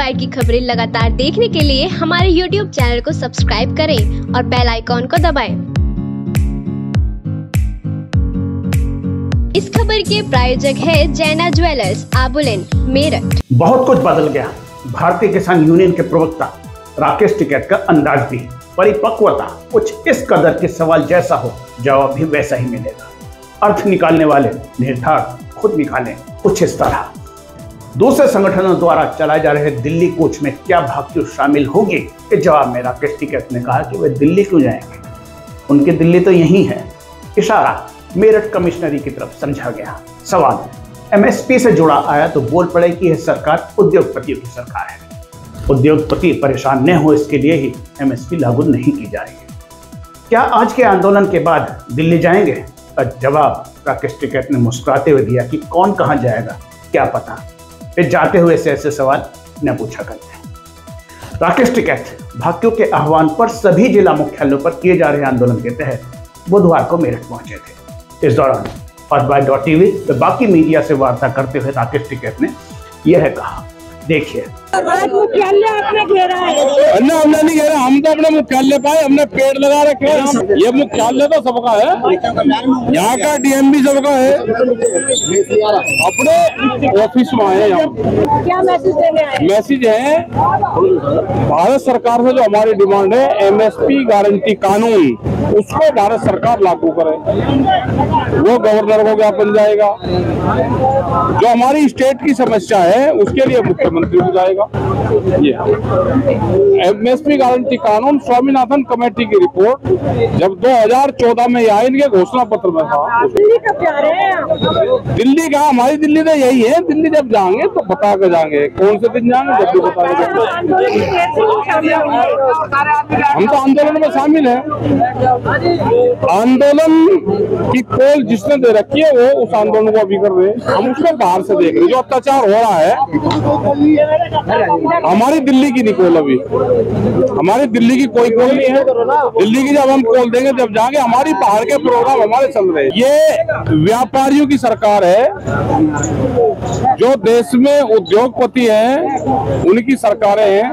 Bite की खबरें लगातार देखने के लिए हमारे यूट्यूब चैनल को सब्सक्राइब करें और बेल आइकॉन को दबाएँ। इस खबर के प्रायोजक है जैना ज्वेलर्स आबुलेन मेरठ। बहुत कुछ बदल गया। भारतीय किसान यूनियन के प्रवक्ता राकेश टिकैत का अंदाज भी, परिपक्वता कुछ इस कदर के सवाल जैसा हो, जवाब भी वैसा ही मिलेगा। अर्थ निकालने वाले निर्धार खुद निकालें, कुछ इस तरह। दूसरे संगठनों द्वारा चलाए जा रहे दिल्ली कोच में क्या भाग्य शामिल होगी? इस जवाब में राकेश टिकैत ने कहा कि वे दिल्ली क्यों जाएँगे? उनकी दिल्ली तो यही है। इशारा, मेरठ कमिश्नरी की तरफ़ समझा गया। सवाल, एमएसपी से जुड़ा आया तो बोल पड़े कि यह सरकार उद्योगपतियों की सरकार है। उद्योगपति परेशान न हो, इसके लिए ही एमएसपी लागू नहीं की जा रही है। क्या आज के आंदोलन के बाद दिल्ली जाएँगे? का जवाब राकेश टिकैत ने मुस्कुराते हुए दिया कि कौन कहाँ जाएगा, क्या पता। फिर जाते हुए ऐसे ऐसे सवाल न पूछा करते हैं। राकेश टिकैत भाकियों के आह्वान पर सभी जिला मुख्यालयों पर किए जा रहे आंदोलन के तहत बुधवार को मेरठ पहुँचे थे। इस दौरान फ़र्स्ट डॉट टीवी व बाकी मीडिया से वार्ता करते हुए राकेश टिकैत ने यह कहा। देखिए। मुख्यालय आपने घेरा है हमने नहीं रहा, हम तो अपने मुख्यालय पाए हमने पेड़ लगा रखे हैं। ये मुख्यालय तो सबका है। यहाँ का डीएम भी सबका है। अपने ऑफ़िस में आए हम। क्या मैसेज देने आए मैसेज है, भारत सरकार से जो हमारी डिमांड है एमएसपी गारंटी कानून। उसको भारत सरकार लागू करे। वो गवर्नर को ज्ञापन जाएगा। जो हमारी स्टेट की समस्या है, उसके लिए मुख्यमंत्री को जाएगा। ये एमएसपी गारंटी कानून स्वामीनाथन कमेटी की रिपोर्ट। जब 2014 में आई इनके घोषणा पत्र में था। दिल्ली रहे दिल्ली का हमारी दिल्ली तो यही है। दिल्ली जब जाएँगे तो बता के जाएँगे। कौन से दिन जाएँगे जब भी बता के होंगे हम तो आंदोलन में शामिल है। आंदोलन की कोल जिसने दे रखी है वो उस आंदोलन को अभी कर रहे हैं। हम उसको बाहर से देख रहे हैं। जो अत्याचार हो रहा है हमारी दिल्ली की नहीं कोल अभी हमारी दिल्ली की कोई कोल नहीं है। दिल्ली की जब हम कोल देंगे, जब जाएँगे, हमारी बाहर के प्रोग्राम हमारे चल रहे ये व्यापारियों की सरकार है। जो देश में उद्योगपति हैं, उनकी सरकारें हैं।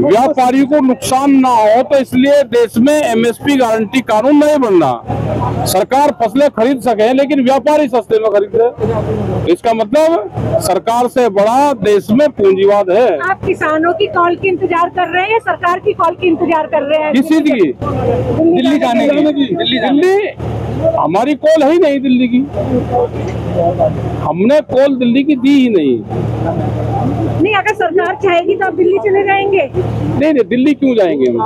व्यापारियों को नुकसान ना हो तो इसलिए देश में एमएसपी गारंटी कानून नहीं बनना। सरकार फ़सलें खरीद सके, लेकिन व्यापारी सस्ते में खरीद रहे। इसका मतलब सरकार से बड़ा देश में पूंजीवाद है। आप किसानों की कॉल की इंतज़ार कर रहे हैं या सरकार की कॉल की इंतज़ार कर रहे हैं? किसी दिल्ली जाने की दिल्ली दिल्ली? हमारी कॉल है ही नहीं दिल्ली की। हमने कॉल दिल्ली की दी ही नहीं। नहीं अगर सरकार चाहेगी तो आप दिल्ली चले जाएँगे। नहीं नहीं दिल्ली क्यों जाएँगे हम?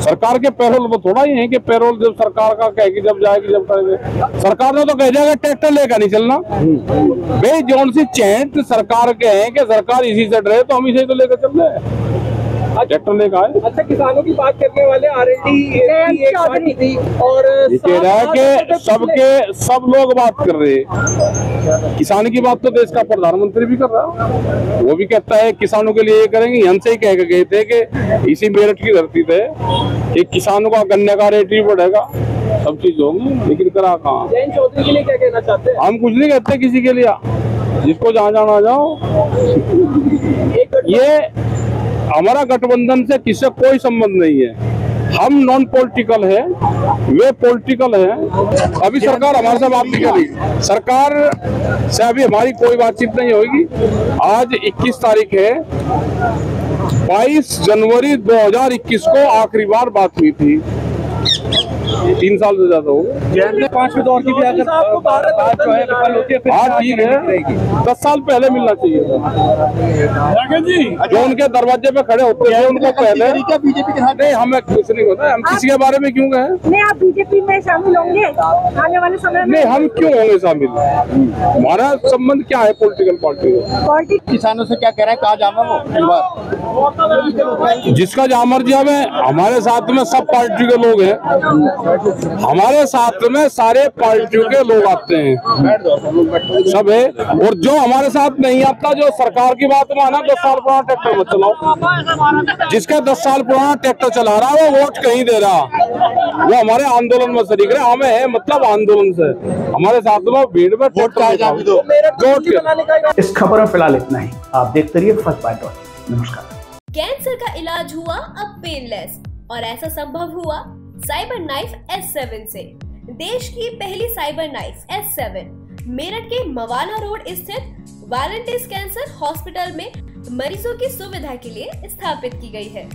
सरकार के पैरोल में थोड़ा ही है कि पैरोल जब सरकार का कहेगी जब जाएगी जब करेगी। सरकार ने तो कह जाएगा ट्रैक्टर लेकर नहीं चलना। भाई जौन सी चैंट सरकार के हैं कि सरकार इसी से डरे तो हम इसे तो लेकर चल रहे हैं ट्रैक्टर लेकर आए अच्छा किसानों की बात करने वाले आर। पार्टी थी और कह है कि सबके सब लोग बात कर रहे हैं। किसान की बात तो देश का प्रधानमंत्री भी कर रहा है। वो भी कहता है किसानों के लिए ये करेंगे। हमसे ही कह गए थे कि इसी मेरठ की धरती पे कि किसानों का गन्ने का रेट भी बढ़ेगा। सब चीज़ होंगी लेकिन करा कहाँ? चौधरी के लिए क्या कहना चाहते हैं? हम कुछ नहीं कहते किसी के लिए। जिसको जहाँ जाना जाओ। ये हमारा गठबंधन से किससे कोई संबंध नहीं है। हम नॉन पॉलिटिकल है, वे पॉलिटिकल है। अभी सरकार हमारे से बात नहीं करी सरकार से अभी हमारी कोई बातचीत नहीं होगी। आज 21 तारीख है। 22 जनवरी 2021 को आखिरी बार बात हुई थी। तीन साल से ज़्यादा हो गए। पाँचवें दौर की भी अगर बात जो है विफल होती है हाँ ठीक है। दस साल पहले मिलना चाहिए था। जो। उनके दरवाजे पे खड़े होते हैं उनको पहले बीजेपी के साथ नहीं हमें कुछ नहीं होता। हम किसी के बारे में क्यों गए नहीं आप बीजेपी में शामिल होंगे? आने वाले समय में? नहीं हम क्यों होंगे शामिल? हमारा संबंध क्या है पॉलिटिकल पार्टी का? किसानों से क्या कह रहा है कहा जामा वो? जिसका जहाँ मर्ज़ी हमें हमारे साथ में सब पार्टी के लोग हैं। हमारे साथ में सारे पार्टियों के लोग आते हैं। सब है। और जो हमारे साथ नहीं आता जो सरकार की बात माना दस साल पुराना ट्रैक्टर मत चलाओ। जिसका दस साल पुराना ट्रैक्टर चला रहा है वो वोट कहीं दे रहा। वो हमारे आंदोलन में शरीक रहे हमें है मतलब आंदोलन से। हमारे साथ में भीड़ में ट्रैक्टर वोट के इस खबर में फ़िलहाल इतना ही। आप देखते रहिए फ़र्स्ट बाइट डॉट नमस्कार। कैंसर का इलाज हुआ अब पेनलेस और ऐसा संभव हुआ साइबर नाइफ S7 से। देश की पहली साइबर नाइफ S7 मेरठ के मवाना रोड स्थित वालंटिस कैंसर हॉस्पिटल में मरीजों की सुविधा के लिए स्थापित की गई है।